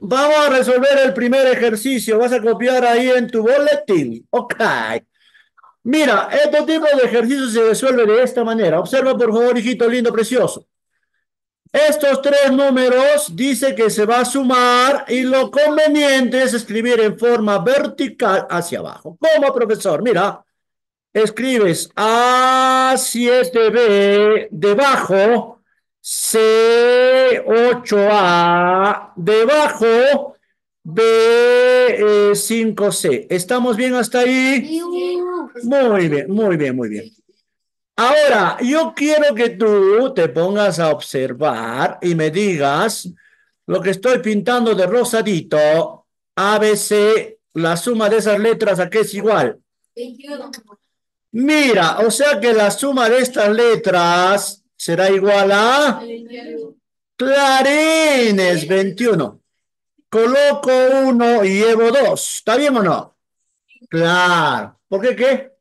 Vamos a resolver el primer ejercicio. Vas a copiar ahí en tu boletín. Ok. Mira, este tipo de ejercicio se resuelve de esta manera. Observa, por favor, hijito lindo, precioso. Estos tres números dice que se va a sumar y lo conveniente es escribir en forma vertical hacia abajo. ¿Cómo, profesor? Mira, escribes A7B debajo, C8A debajo, B5C. ¿Estamos bien hasta ahí? Muy bien, muy bien, muy bien. Ahora, yo quiero que tú te pongas a observar y me digas lo que estoy pintando de rosadito, ABC, la suma de esas letras, ¿a qué es igual? 21. Mira, o sea que la suma de estas letras será igual a... Clarines, 21. Coloco uno y llevo dos. ¿Está bien o no? Claro. ¿Por qué qué?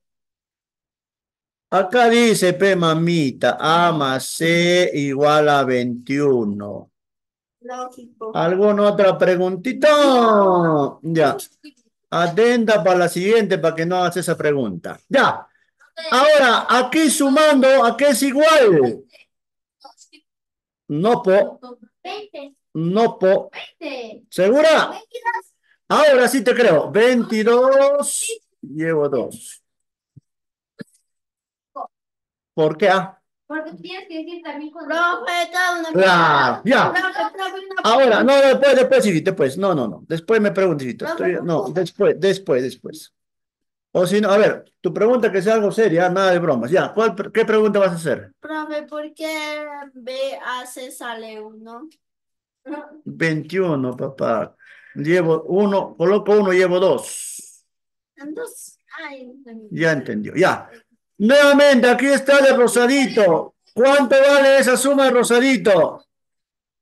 Acá dice, P, mamita, A más C igual a 21. Lógico. ¿Alguna otra preguntita? Ya. Atenta para la siguiente para que no hagas esa pregunta. Ya. Ahora, aquí sumando, ¿a qué es igual? No po. No po. ¿Segura? Ahora sí te creo. 22. Llevo 2. ¿Por qué A? Porque tienes que decir también con... Claro, ya. Ahora, no, después, después, sí, después. No, no, no. Después me preguntas. No, después, después, después. O si no, a ver, tu pregunta que sea algo seria, nada de bromas. Ya, ¿cuál, ¿qué pregunta vas a hacer? Profe, ¿por qué B hace sale uno? 21, papá. Llevo uno, coloco uno, llevo dos. Dos. Ay, ya entendió, ya. Nuevamente, aquí está de rosadito. ¿Cuánto vale esa suma de rosadito?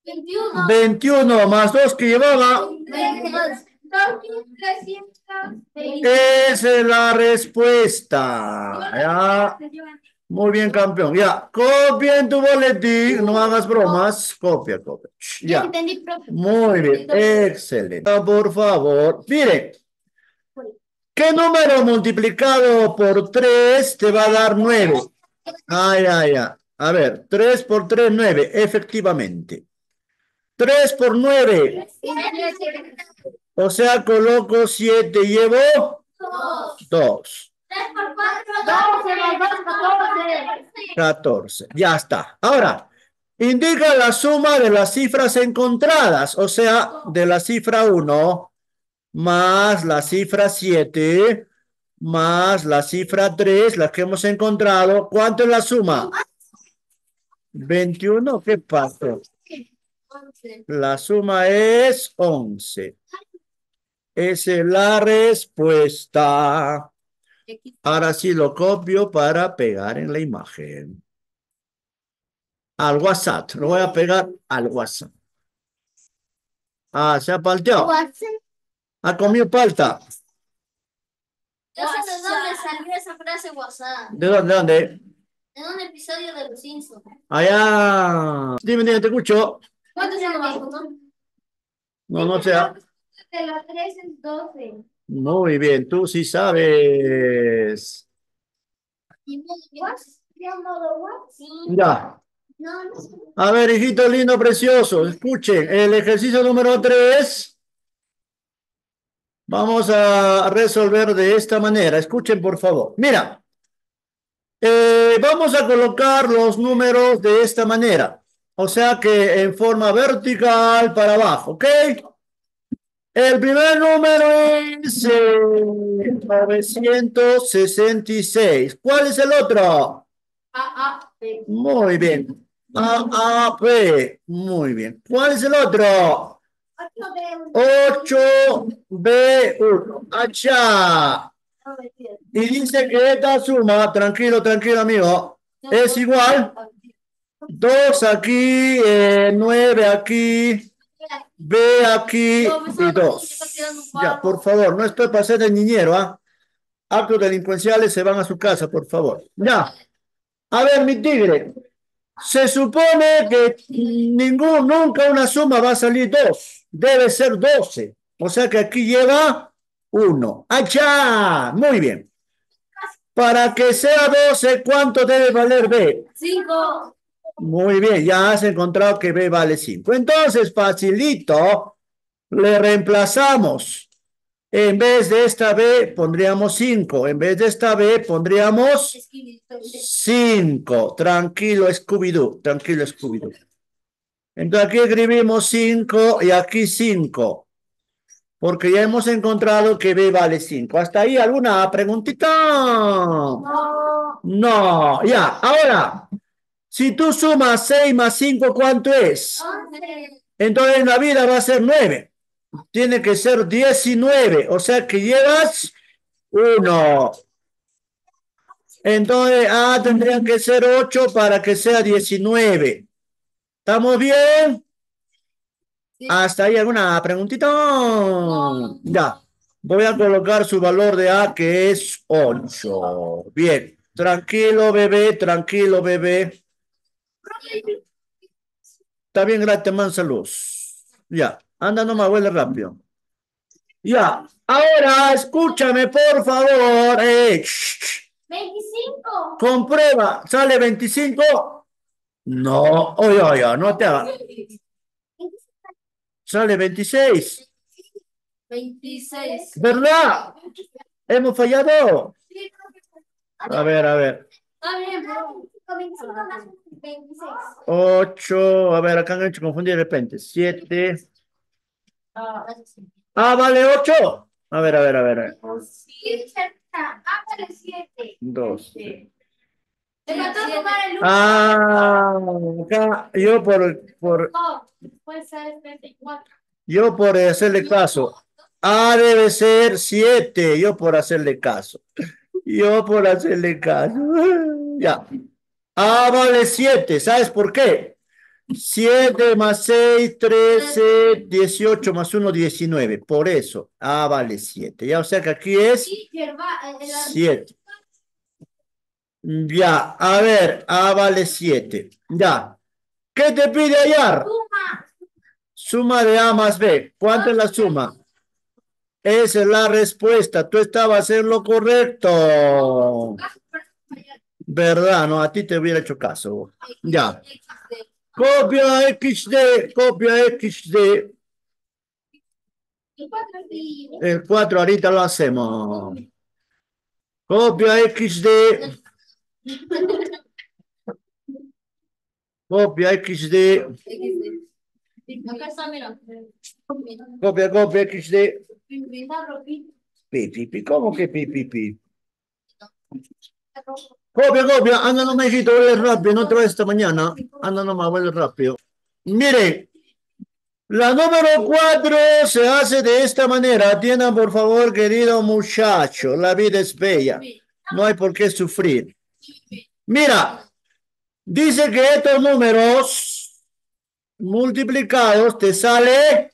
21. 21 más 2 que llevaba. 22. Esa es la respuesta. Muy bien, campeón. Ya, copia tu boletín, no hagas bromas. Copia, copia. Ya. Muy bien, excelente. Por favor, mire. ¿Qué número multiplicado por 3 te va a dar 9? Ay, ay, ay. A ver, 3 por 3, 9, efectivamente. 3 por 9. O sea, coloco 7 y llevo 2. 3 por 4, 12 14. 14. Ya está. Ahora, indica la suma de las cifras encontradas, o sea, de la cifra 1 más la cifra 7 más la cifra 3, la que hemos encontrado. ¿Cuánto es la suma? 21. ¿Qué pasa? La suma es 11. Esa es la respuesta. Ahora sí lo copio para pegar en la imagen. Al WhatsApp. Lo voy a pegar al WhatsApp. Ah, se ha palteado. Ha comido palta. Yo sé de dónde salió esa frase WhatsApp. ¿De dónde? ¿De dónde? En un episodio de Los Simpsons. Allá. Dime, dime, te escucho. ¿Cuánto se llama? No, no sea. De la 3 es 12. Muy bien, tú sí sabes. Ya. A ver, hijito lindo, precioso, escuchen, el ejercicio número 3 vamos a resolver de esta manera. Escuchen, por favor. Mira, eh, vamos a colocar los números de esta manera. O sea que en forma vertical para abajo, ¿ok? El primer número es 966. ¿Cuál es el otro? AAP. Muy bien. AAP. Muy bien. ¿Cuál es el otro? 8B1. Hacha. Y dice que esta suma, tranquilo, tranquilo, amigo, es igual. 2 aquí, 9 aquí. Ve aquí y dos. Ya, por favor, no estoy para ser el niñero, ¿ah? Actos delincuenciales se van a su casa, por favor. Ya. A ver, mi tigre. Se supone que ningún, nunca una suma va a salir dos. debe ser 12. O sea que aquí lleva 1. ¡Allá! Muy bien. Para que sea 12, ¿cuánto debe valer B? 5. Muy bien, ya has encontrado que B vale 5. Entonces, facilito, le reemplazamos. En vez de esta B pondríamos 5. En vez de esta B pondríamos 5. Tranquilo, Scooby-Doo. Tranquilo, Scooby-Doo. Entonces aquí escribimos 5 y aquí 5. Porque ya hemos encontrado que B vale 5. ¿Hasta ahí alguna preguntita? No. No, ya. Ahora, si tú sumas 6 más 5, ¿cuánto es? 11. Entonces en la vida va a ser 9. Tiene que ser 19. O sea que llevas 1. Entonces, ah, tendrían que ser 8 para que sea 19. ¿Estamos bien? Sí. ¿Hasta ahí alguna preguntita? Ya. Voy a colocar su valor de A que es 8. Bien. Tranquilo, bebé, tranquilo, bebé. Está bien, gracias, saludos. Ya. Anda nomás, huele rápido. Ya. Ahora, escúchame, por favor. Eh, shh, shh. 25. Comprueba. ¿Sale 25? No. Oye, oye, no te hagas. Sale 26. 26. ¿Verdad? Hemos fallado. A ver, a ver. Está bien, pero 25 más 26. 8. A ver, acá han hecho confundir de repente. 7. Ah, Ah, vale 8. A ver, a ver, a ver. sí, cerca. Ah, vale 7. 2. Te faltó tomar el 1. Ah, acá yo por, por, No, puede ser 34. yo por hacerle caso. A debe ser 7. Yo por hacerle caso. Yo por hacerle caso. Ya. A vale 7. ¿Sabes por qué? 7 más 6, 13, 18 más 1, 19. Por eso. A vale 7. Ya, o sea que aquí es Sí, pero va, eh, la- 7. Ya, a ver, A vale 7. Ya. ¿Qué te pide hallar? Suma. Suma de A más B. ¿Cuánto es la suma? Esa es la respuesta. Tú estabas en lo correcto. ¿Verdad? No, a ti te hubiera hecho caso. Ya. Copia XD, copia XD. El 4 ahorita lo hacemos. Copia XD, copia XD, copia, copia XD. Está rojito. Pi, pi, pi. ¿Cómo que pi, pi, pi? Copia, copia, anda nomás, hijito, huele rápido, no te vayas esta mañana. Anda nomás, huele rápido. Mire, la número cuatro se hace de esta manera. Atiendan, por favor, querido muchacho, la vida es bella. No hay por qué sufrir. Mira, dice que estos números multiplicados te sale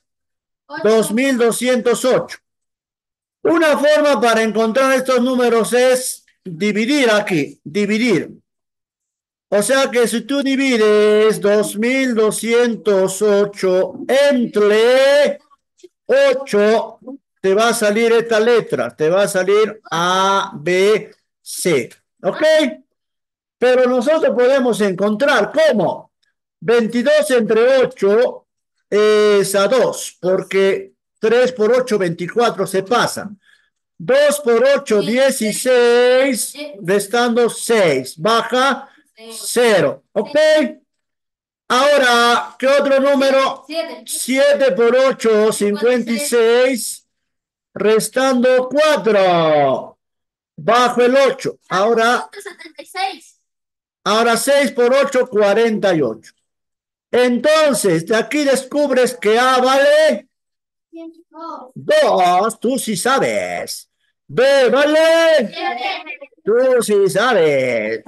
2208. Una forma para encontrar estos números es dividir aquí, dividir. O sea que si tú divides 2208 entre 8, te va a salir esta letra, te va a salir A, B, C. ¿Ok? Pero nosotros podemos encontrar cómo 22 entre 8 es a 2, porque 3 por 8, 24 se pasan. 2 por 8, 16, restando 6. Baja 0. ¿Ok? Ahora, ¿qué otro número? Siete. 7 por 8, 56, restando 4. Bajo el 8. Ahora, 76. ahora 6 por 8, 48. Entonces, de aquí descubres que A vale No. 2. Tú sí sabes. B vale. Tú sí sabes.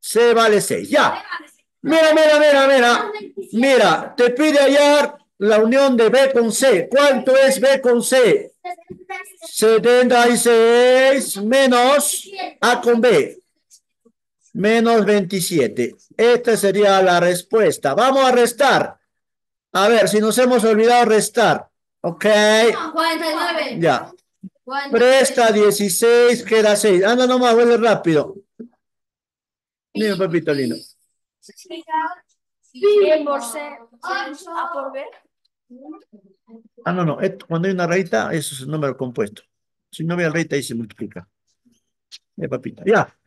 C vale 6. Ya. Mira, mira, mira, mira. Mira, te pide hallar la unión de B con C. ¿Cuánto es B con C? 76 menos A con B. Menos 27. Esta sería la respuesta. Vamos a restar. A ver, si nos hemos olvidado restar. Ok. 49. Ya. Presta 16, queda 6. Anda nomás, vuelve rápido. Dime, papito lindo. 100 por C. A por B. Ah, no, no. Esto, cuando hay una rayita, eso es un número compuesto. Si no ve la rayita, ahí se multiplica. Eh, papito. Ya.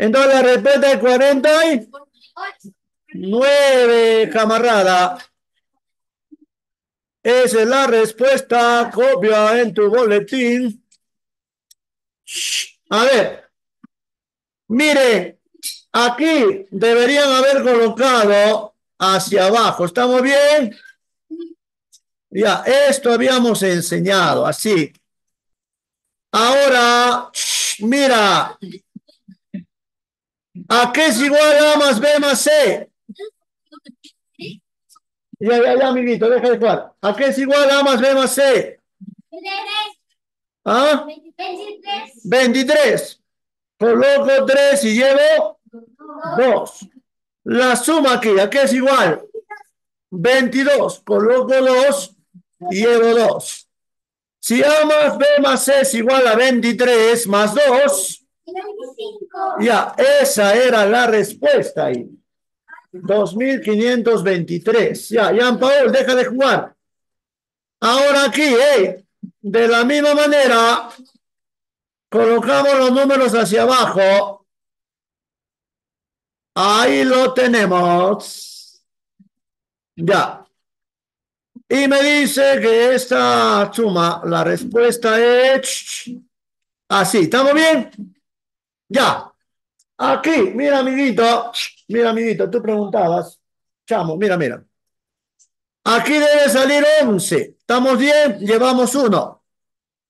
Entonces la respuesta es 49, camarada. Esa es la respuesta. Copia en tu boletín. A ver. Mire, aquí deberían haber colocado hacia abajo. ¿Estamos bien? Ya, esto habíamos enseñado, así. Ahora, mira. ¿A qué es igual A más B más C? Ya, ya, ya, amiguito, deja de jugar. ¿A qué es igual A más B más C? ¿Ah? 23. 23. Coloco 3 y llevo 2. La suma aquí, ¿a qué es igual? 22. Coloco 2 y llevo 2. Si A más B más C es igual a 23 más 2, ya, esa era la respuesta ahí. 2523. Ya, Jean Paul, deja de jugar. Ahora aquí, de la misma manera, colocamos los números hacia abajo. Ahí lo tenemos. Ya. Y me dice que esta suma, la respuesta es así. ¿Estamos bien? Ya. Aquí, mira, amiguito. Mira, amiguito, tú preguntabas. Chamo, mira, mira. Aquí debe salir 11. ¿Estamos bien? Llevamos uno.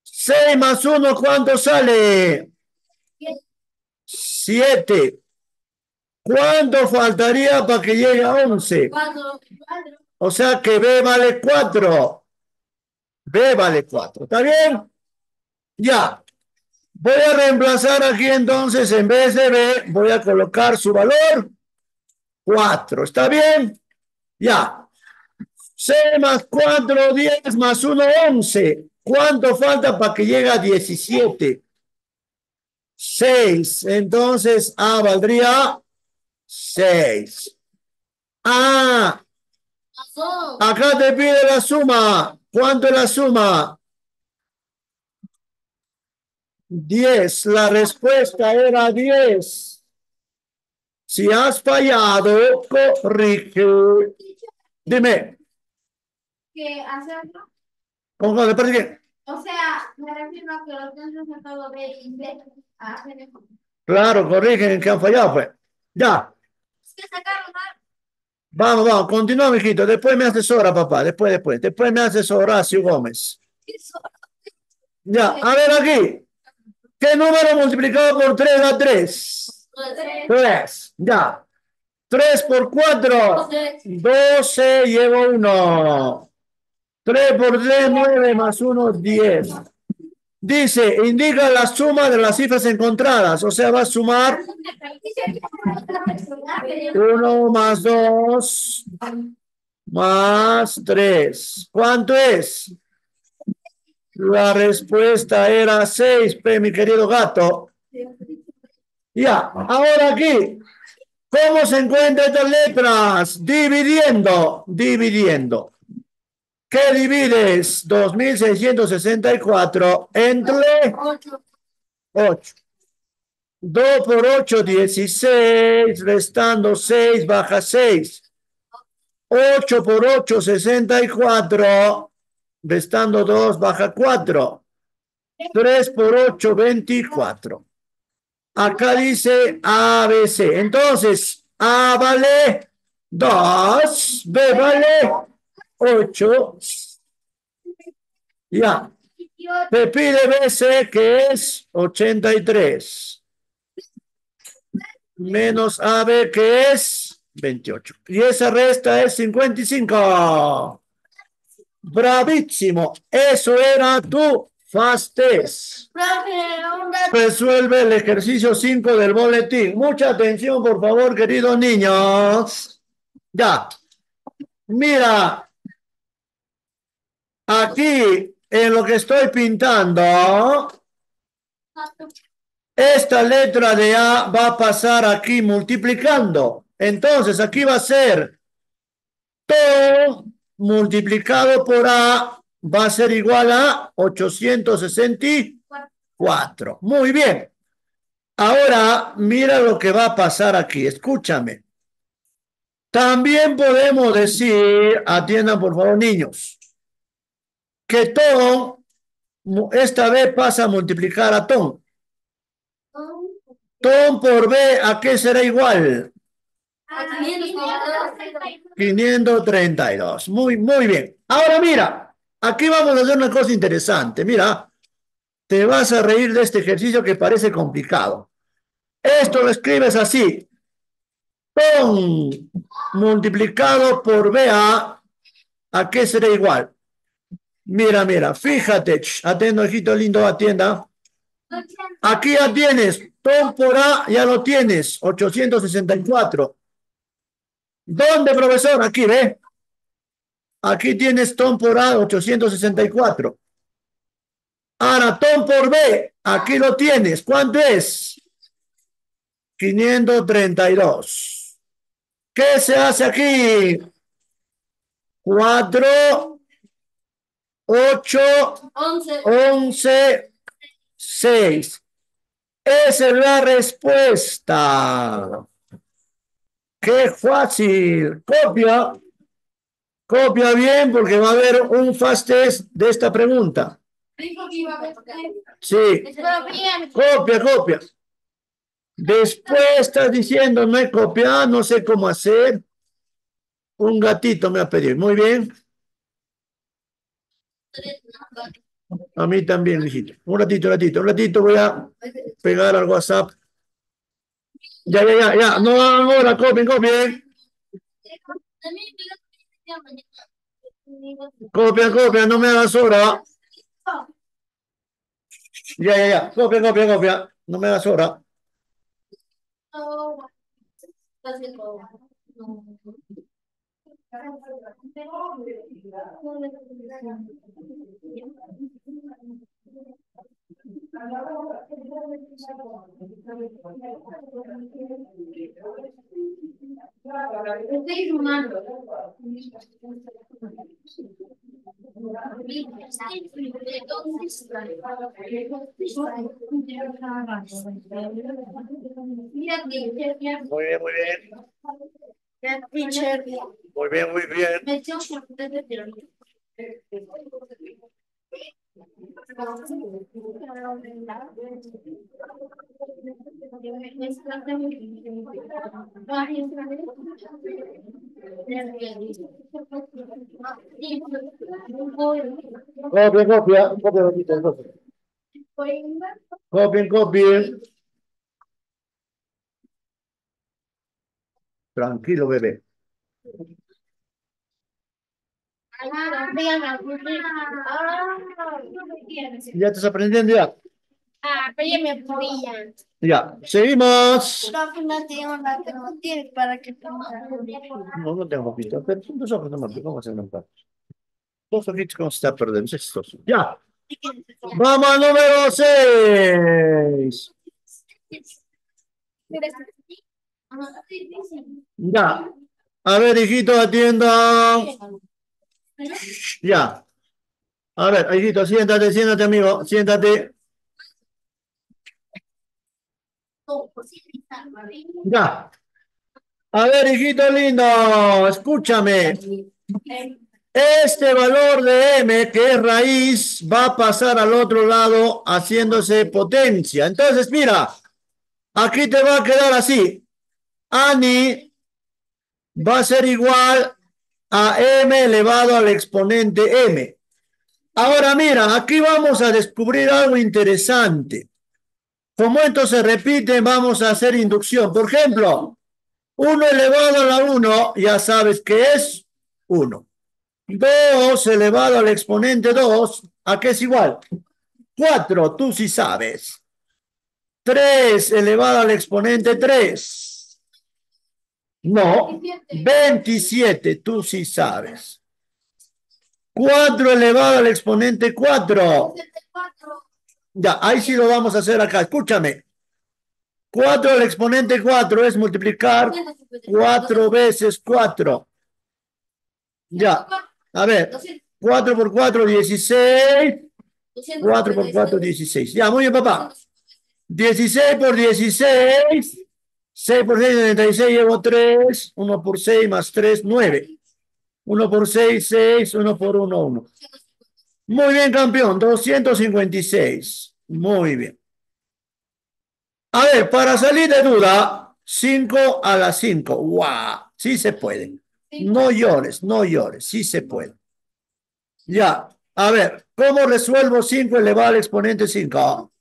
6 más 1, ¿cuánto sale? 7. ¿Cuánto faltaría para que llegue a 11? O sea que B vale 4. B vale 4. ¿Está bien? Ya. Voy a reemplazar aquí entonces, en vez de B, voy a colocar su valor 4. ¿Está bien? Ya. C más 4, 10 más 1, 11. ¿Cuánto falta para que llegue a 17? 6. Entonces A valdría 6. Ah, acá te pide la suma. ¿Cuánto es la suma? 10. La respuesta era 10. Si has fallado, corrige. Dime. ¿Qué hacerlo? ¿Cómo le parece? O sea, me refiero a que los dos resultados B y B hacen. Claro, corrigen que han fallado, pues. Ya. Es que sacaron Vamos, vamos, continúa, mijito. Después me asesora, papá. Después, después. Después me asesora Horacio Gómez. Ya, a ver aquí. ¿Qué número multiplicado por 3 da 3? 3. Ya. 3 por 4. 12 llevo 1. 3 por 3, 9 más 1, 10. Dice, indica la suma de las cifras encontradas. O sea, va a sumar 1 más 2 más 3. ¿Cuánto es? La respuesta era 6, mi querido gato. Ya, ahora aquí. ¿Cómo se encuentran estas letras? Dividiendo, dividiendo. ¿Qué divides? 2664 entre 8. 2 por 8, 16, restando 6, baja 6. 8 por 8, 64, restando 2, baja 4. 3 por 8, 24. Acá dice ABC. Entonces, A vale 2, B vale 8. Ya. Me pide BC que es 83. Menos AB que es 28. Y esa resta es 55. Bravísimo. Eso era tu fastes. Resuelve el ejercicio 5 del boletín. Mucha atención, por favor, queridos niños. Ya. Mira, aquí en lo que estoy pintando, esta letra de A va a pasar aquí multiplicando. Entonces aquí va a ser todo multiplicado por A va a ser igual a 864. Muy bien. Ahora mira lo que va a pasar aquí. Escúchame. También podemos decir, atiendan por favor niños, que Tom esta vez pasa a multiplicar a Tom. Tom por B, ¿a qué será igual? 532. Muy, muy bien. Ahora mira, aquí vamos a hacer una cosa interesante. Mira, te vas a reír de este ejercicio que parece complicado. Esto lo escribes así. Tom multiplicado por BA, ¿a qué será igual? Mira, mira, fíjate, atendo, hijito lindo, atienda. Aquí ya tienes, Tom por A ya lo tienes, 864. ¿Dónde, profesor? Aquí, ¿ve? Aquí tienes Tom por A, 864. Ahora, Tom por B, aquí lo tienes. ¿Cuánto es? 532. ¿Qué se hace aquí? 4, 8, 11, 6. Esa es la respuesta. Qué fácil. Copia. Copia bien porque va a haber un fast test de esta pregunta. Sí. Copia, copia. Después estás diciendo, no he copiado, no sé cómo hacer. Un gatito me ha pedido. Muy bien. A mí también, hijito. Un ratito, un ratito, un ratito voy a pegar al WhatsApp ya, ya, ya, ya. No ahora, copien, copien. Copia, copia, no me hagas hora. Ya, ya, ya. Copia, copia, copia. No me hagas hora. Muy bien, muy bien. Muy bien, muy bien. Copia, copia, copia, copia. Copien, copien. Tranquilo, bebé. ¿Ya estás aprendiendo ya? Ah, pero ya me. Ya, seguimos. para que No, no tengo pista, pero son dos ojos nomás, ¿cómo se llama? Dos ojitos, ¿cómo se está perdiendo? Estos. Ya. Vamos al número seis. Ya. A ver, hijito, atienda. Ya. A ver, hijito, siéntate, siéntate, amigo, siéntate. Ya. A ver, hijito lindo, escúchame. Este valor de M, que es raíz, va a pasar al otro lado haciéndose potencia. Entonces, mira, aquí te va a quedar así. Ani va a ser igual a m elevado al exponente m. Ahora mira, aquí vamos a descubrir algo interesante. Como esto se repite, vamos a hacer inducción. Por ejemplo, 1 elevado a la 1, ya sabes que es 1. 2 elevado al exponente 2, ¿a qué es igual? 4, tú sí sabes. 3 elevado al exponente 3. No, 27, tú sí sabes. 4 elevado al exponente 4. Ya, ahí sí lo vamos a hacer acá. Escúchame. 4 al exponente 4 es multiplicar 4 veces 4. Ya. A ver. 4 por 4, 16. 4 por 4, 16. Ya, muy bien, papá. 16 por 16. 6 por 6, 96, llevo 3. 1 por 6 más 3, 9. 1 por 6, 6. 1 por 1, 1. Muy bien, campeón. 256. Muy bien. A ver, para salir de duda, 5 a las 5. ¡Wow! Sí se puede. No llores, no llores. Sí se puede. Ya. A ver, ¿cómo resuelvo 5 elevado al exponente 5?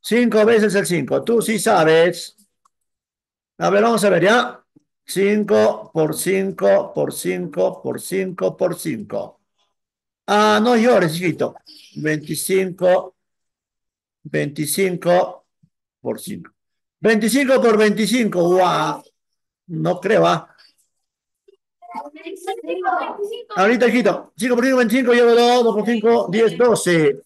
5 veces el 5. Tú sí sabes. A ver, vamos a ver ya. 5 por 5 por 5 por 5 por 5. Ah, no llores, hijito. 25, 25 por 5. 25 por 25, wow. No creo, ¿ah? Ahorita, hijito. 5 por 5, 25, llevo 2, 2 por 5, 10, 12.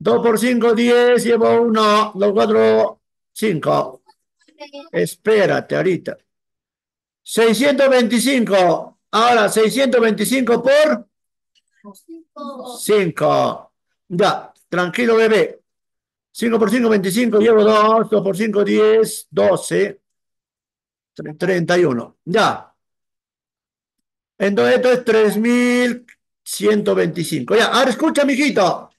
2 por 5, 10, llevo 1, 2, 4, 5. Espérate, ahorita. 625. Ahora, 625 por 5. Ya, tranquilo, bebé. 5 por 5, 25. Llevo 2. 2 por 5, 10. 12. 31. Ya. Entonces esto es 3125. Ya, ahora escucha, mijito.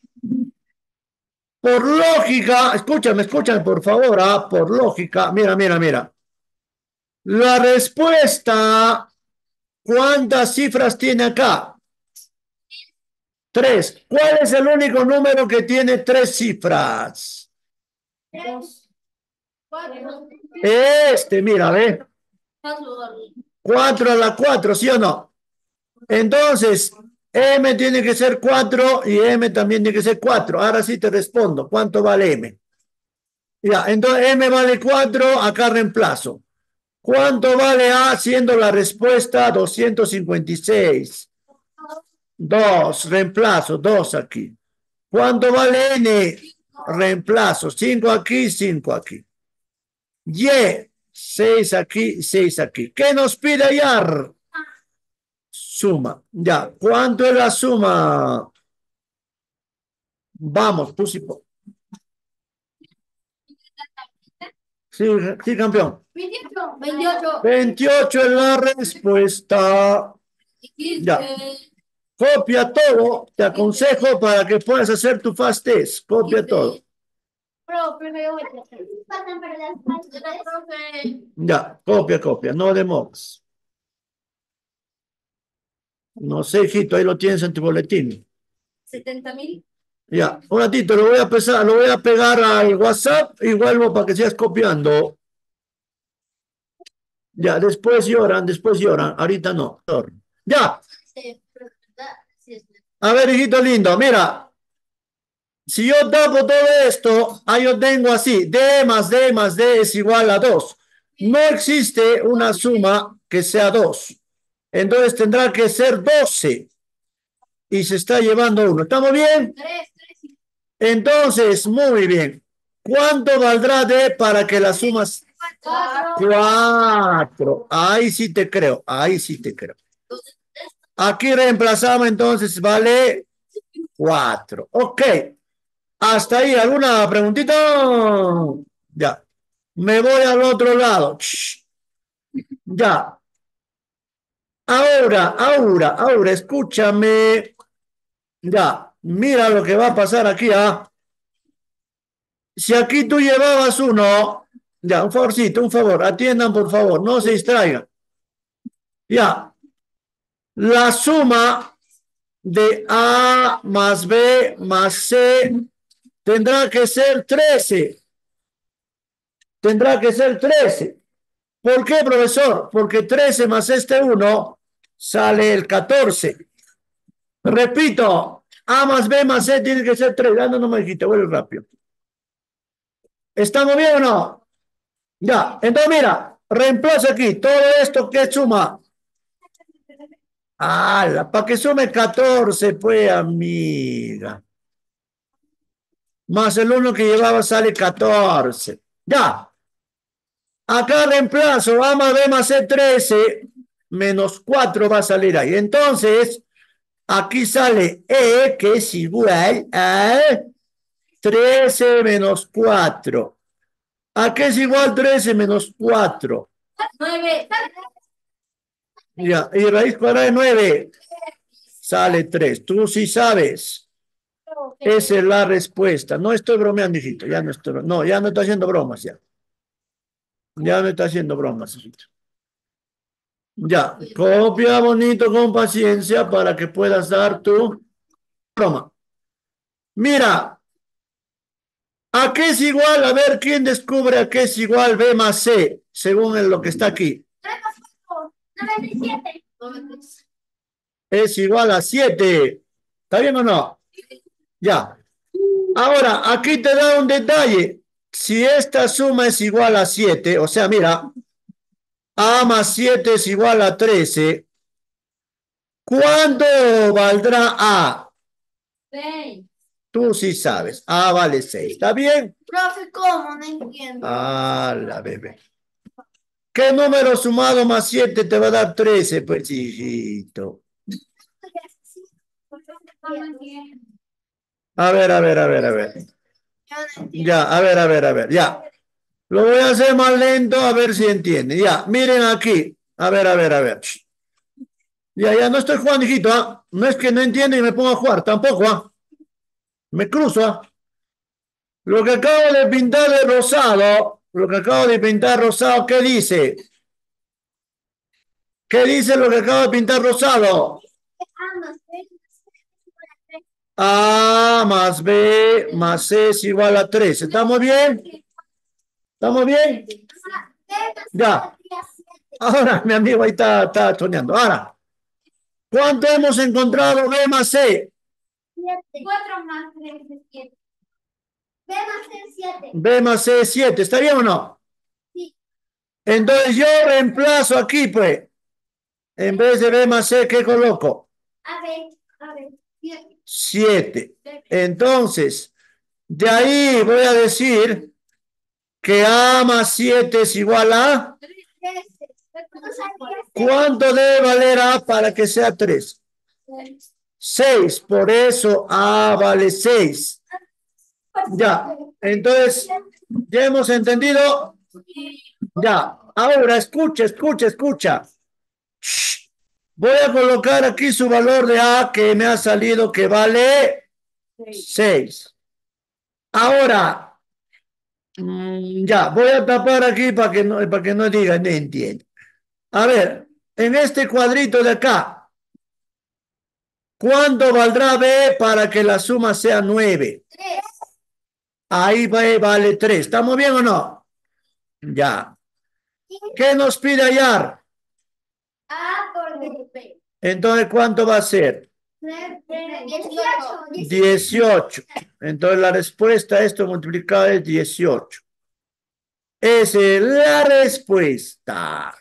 Por lógica, escúchame, escúchame, por favor, ah, por lógica. Mira, mira, mira. La respuesta, ¿cuántas cifras tiene acá? Tres. ¿Cuál es el único número que tiene tres cifras? Este, mira, ve. Cuatro a la cuatro, ¿sí o no? Entonces, M tiene que ser 4 y M también tiene que ser 4. Ahora sí te respondo. ¿Cuánto vale M? Ya, entonces M vale 4, acá reemplazo. ¿Cuánto vale A siendo la respuesta 256? 2, reemplazo, 2 aquí. ¿Cuánto vale N? Reemplazo, 5 aquí, 5 aquí. Y, 6 aquí, 6 aquí. ¿Qué nos pide hallar? Suma. Ya. ¿Cuánto es la suma? Vamos, Pusipo. Sí, sí, campeón. 28. 28 es la respuesta. Ya. Copia todo. Te aconsejo para que puedas hacer tu fast test. Copia todo. Ya, copia, copia. No demores. No sé, hijito, ahí lo tienes en tu boletín. 70 mil. Ya, un ratito, lo voy a pesar, lo voy a pegar al WhatsApp y vuelvo para que sigas copiando. Ya, después lloran, después lloran, ahorita no. Ya. A ver, hijito lindo, mira. Si yo tapo todo esto, ahí yo tengo así, D más D más D es igual a 2. No existe una suma que sea 2. Entonces tendrá que ser 12. Y se está llevando uno. ¿Estamos bien? Entonces, muy bien. ¿Cuánto valdrá D para que la sumas? Cuatro. Ahí sí te creo. Ahí sí te creo. Aquí reemplazamos entonces, vale cuatro. Ok. Hasta ahí, ¿alguna preguntita? Ya. Me voy al otro lado. Ya. Ahora, ahora, ahora, escúchame. Ya, mira lo que va a pasar aquí, ¿ah? Si aquí tú llevabas uno, ya, un favorcito, un favor, atiendan por favor, no se distraigan. Ya, la suma de A más B más C tendrá que ser 13. Tendrá que ser 13. ¿Por qué, profesor? Porque 13 más este 1 sale el 14. Repito, A más B más C tiene que ser 3. Dando no me dijiste, vuelve rápido. ¿Estamos bien o no? Ya, entonces mira, reemplazo aquí todo esto que suma. ¡Hala! Para que sume 14, pues, amiga. Más el uno que llevaba sale 14. Ya. Acá reemplazo A más B más C 13 menos 4 va a salir ahí. Entonces, aquí sale E que es igual a 13 menos 4. ¿A qué es igual 13 menos 4? 9. Ya, y raíz cuadrada de 9 sale 3. Tú sí sabes. Esa es la respuesta. No estoy bromeando, hijito. Ya no estoy, no, ya no estoy haciendo bromas ya. Ya no está haciendo bromas, hijito. Ya, copia bonito con paciencia para que puedas dar tu broma. Mira, ¿a qué es igual? A ver, ¿quién descubre a qué es igual B más C, según lo que está aquí? 97. Es igual a 7. ¿Está bien o no? Ya. Ahora, aquí te da un detalle. Si esta suma es igual a 7, o sea, mira, A más 7 es igual a 13, ¿cuánto valdrá A? 6. Tú sí sabes. A vale 6. ¿Está bien? Profe, ¿cómo? No entiendo. Ah, la bebé. ¿Qué número sumado más 7 te va a dar 13? Pues, hijito. A ver, a ver, a ver, a ver. Ya, a ver, a ver, a ver, ya. Lo voy a hacer más lento a ver si entiende. Ya, miren aquí. A ver, a ver, a ver. Ya, ya no estoy jugando, hijito. ¿ah? No es que no entiende y me pongo a jugar, tampoco. ¿ah? Me cruzo. ¿ah? Lo que acabo de pintar de rosado, lo que acabo de pintar rosado, ¿qué dice? ¿Qué dice lo que acabo de pintar rosado? A más B más C es igual a 3. ¿Estamos bien? ¿Estamos bien? Ya. Ahora, mi amigo ahí está, está soñando. Ahora, ¿cuánto hemos encontrado B más C? 4 más 3 es 7. B más C es 7. B más C es 7. ¿Está bien o no? Sí. Entonces yo reemplazo aquí, pues. En vez de B más C, ¿qué coloco? A ver, a ver. 7. 7. Entonces, de ahí voy a decir que A más 7 es igual a... 13. ¿Cuánto debe valer A para que sea 3? 6. Por eso A vale 6. Ya. Entonces, ¿ya hemos entendido? Ya. Ahora, escucha, escucha, escucha. Shh. Voy a colocar aquí su valor de A que me ha salido que vale 6. Ahora, mm, ya, voy a tapar aquí para que no, para que no digan, no entiendo. A ver, en este cuadrito de acá, ¿cuánto valdrá B para que la suma sea 9? 3. Ahí B vale 3. ¿Estamos bien o no? Ya. ¿Qué nos pide hallar? A por B. Entonces, ¿cuánto va a ser? 18. 18. Entonces, la respuesta a esto multiplicado es 18. Esa es la respuesta.